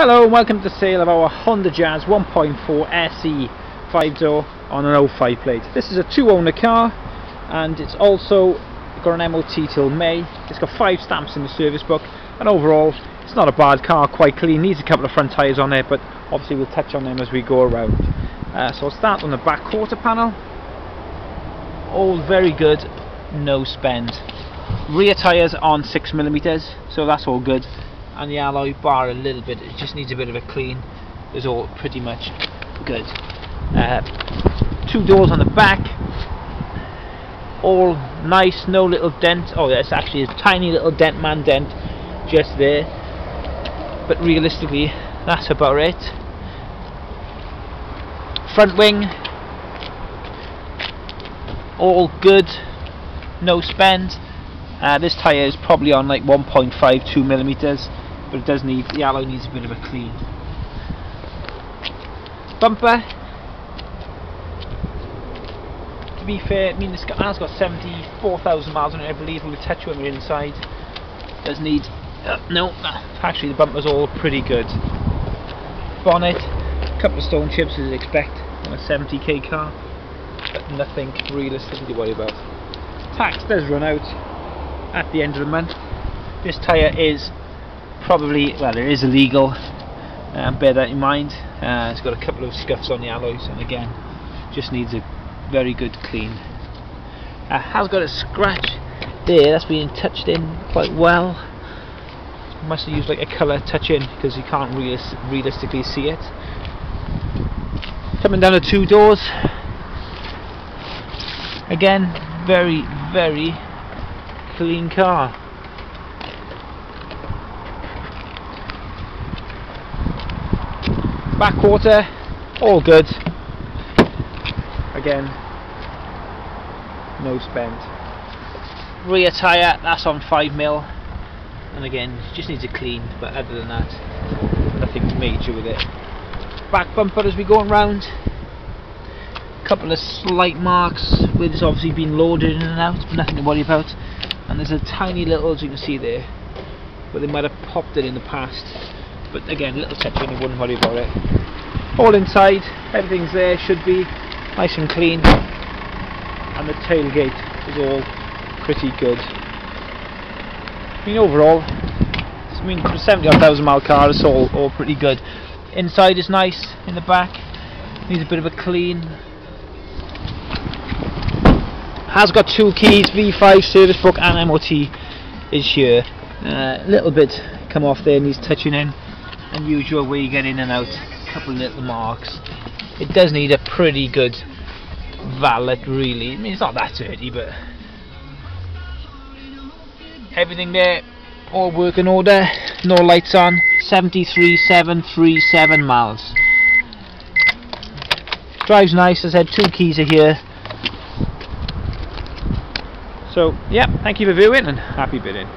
Hello and welcome to the sale of our Honda Jazz 1.4 SE 5 door on an 05 plate. This is a two owner car and it's also got an MOT till May. It's got five stamps in the service book and overall it's not a bad car, quite clean, needs a couple of front tyres on it but obviously we'll touch on them as we go around. Uh, so I'll start on the back quarter panel. All very good, no spend. Rear tyres on 6mm so that's all good and the alloy bar a little bit. It just needs a bit of a clean. Is all pretty much good. Uh, two doors on the back. All nice no little dent. Oh there's actually a tiny little dent man dent just there. But realistically that's about it. Front wing. All good. No spend uh, this tyre is probably on like 1.52 millimeters but it does need the alloy needs a bit of a clean. Bumper. To be fair I mean this car's got 74,000 miles on it I believe we'll touch when we're inside. Does need uh, no actually the bumper's all pretty good. Bonnet. A couple of stone chips as you'd expect on a 70k car but nothing realistically to worry about. Tax does run out at the end of the month this tyre is probably, well it is illegal, um, bear that in mind. Uh, it's got a couple of scuffs on the alloys and again, just needs a very good clean. Uh, has got a scratch there, that's been touched in quite well. Must have used like a colour touch in because you can't realis realistically see it. Coming down the two doors, again, very, very clean car. back quarter all good. Again no spent. Rear tyre that's on 5 mil. And again just needs a clean but other than that nothing major with it. Back bumper as we go around couple of slight marks where it's obviously been loaded in and out but nothing to worry about. And there's a tiny little as you can see there where they might have popped it in the past. But again little touching you wouldn't worry about it. All inside everything's there should be nice and clean. And the tailgate is all pretty good. I mean overall I mean for a 70 odd thousand mile car it's all, all pretty good. Inside is nice in the back needs a bit of a clean has got two keys V5 service book and MOT is here. A uh, little bit come off there needs touching in. Unusual way you get in and out. A couple of little marks. It does need a pretty good valet really. I mean it's not that dirty but everything there all working order. No lights on. 73737 miles. Drives nice. As I said two keys are here so yeah thank you for viewing and happy bidding